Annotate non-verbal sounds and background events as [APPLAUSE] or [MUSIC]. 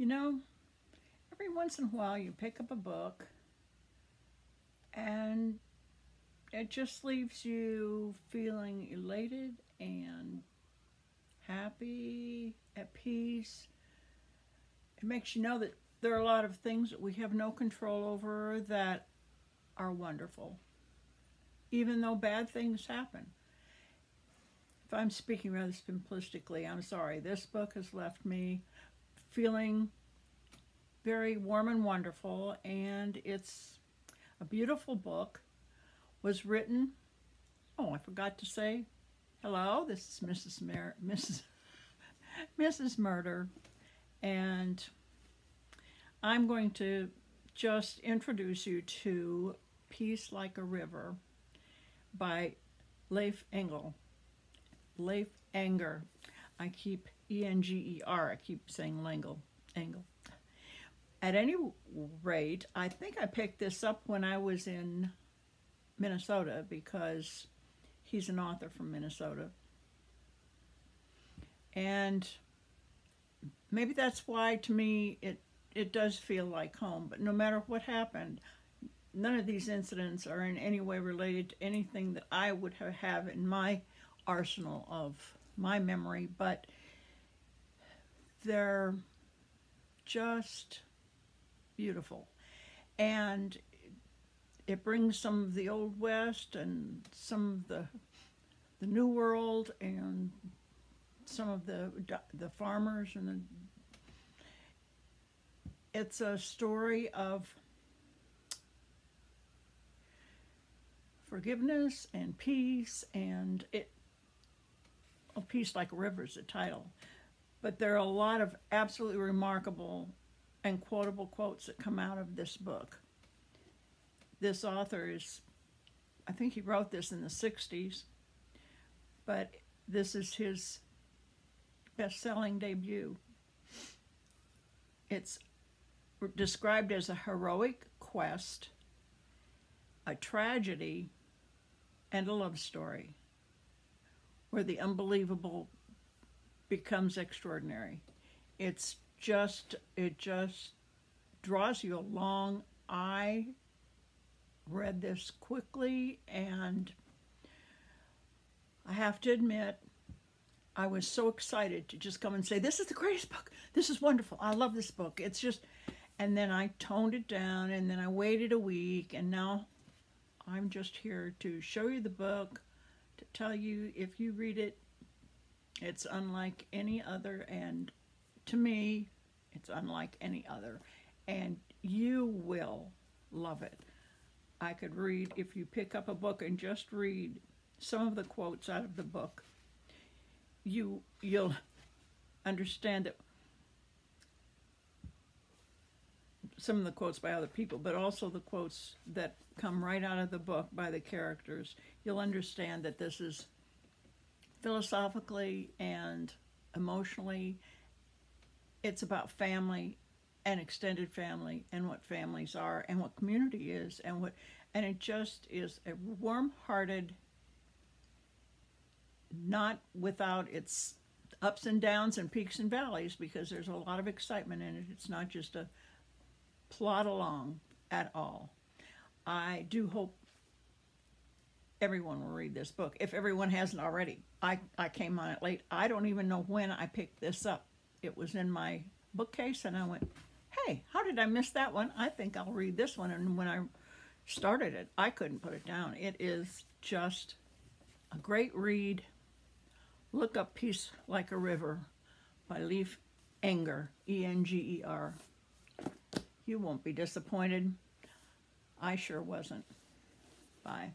You know, every once in a while you pick up a book and it just leaves you feeling elated and happy, at peace. It makes you know that there are a lot of things that we have no control over that are wonderful, even though bad things happen. If I'm speaking rather simplistically, I'm sorry. This book has left me feeling very warm and wonderful, and it's a beautiful book. Was written, oh, I forgot to say, hello, this is Mrs. Mer Mrs. [LAUGHS] Mrs. Murder, and I'm going to just introduce you to Peace Like a River by Leif Engel. Leif Enger. I keep E-N-G-E-R. I keep saying Langle. angle. At any rate, I think I picked this up when I was in Minnesota because he's an author from Minnesota. And maybe that's why to me it it does feel like home. But no matter what happened, none of these incidents are in any way related to anything that I would have in my arsenal of my memory, but they're just beautiful. And it brings some of the Old West and some of the the New World and some of the the farmers and the it's a story of forgiveness and peace and peace like a river is the title. But there are a lot of absolutely remarkable and quotable quotes that come out of this book. This author is i think he wrote this in the 60s but this is his best-selling debut. It's described as a heroic quest, a tragedy, and a love story where the unbelievable becomes extraordinary. It's just, it just draws you along. I read this quickly and I have to admit, I was so excited to just come and say, this is the greatest book. This is wonderful. I love this book. It's just, and then I toned it down and then I waited a week and now I'm just here to show you the book to tell you if you read it it's unlike any other and to me it's unlike any other. And you will love it. I could read if you pick up a book and just read some of the quotes out of the book you you'll understand that some of the quotes by other people, but also the quotes that come right out of the book by the characters, you'll understand that this is philosophically and emotionally, it's about family and extended family and what families are and what community is and what and it just is a warm-hearted not without its ups and downs and peaks and valleys because there's a lot of excitement in it. It's not just a plot along at all. I do hope everyone will read this book. If everyone hasn't already, I, I came on it late. I don't even know when I picked this up. It was in my bookcase and I went, hey, how did I miss that one? I think I'll read this one. And when I started it, I couldn't put it down. It is just a great read. Look up Peace Like a River by Leif Enger, E-N-G-E-R. You won't be disappointed. I sure wasn't. Bye.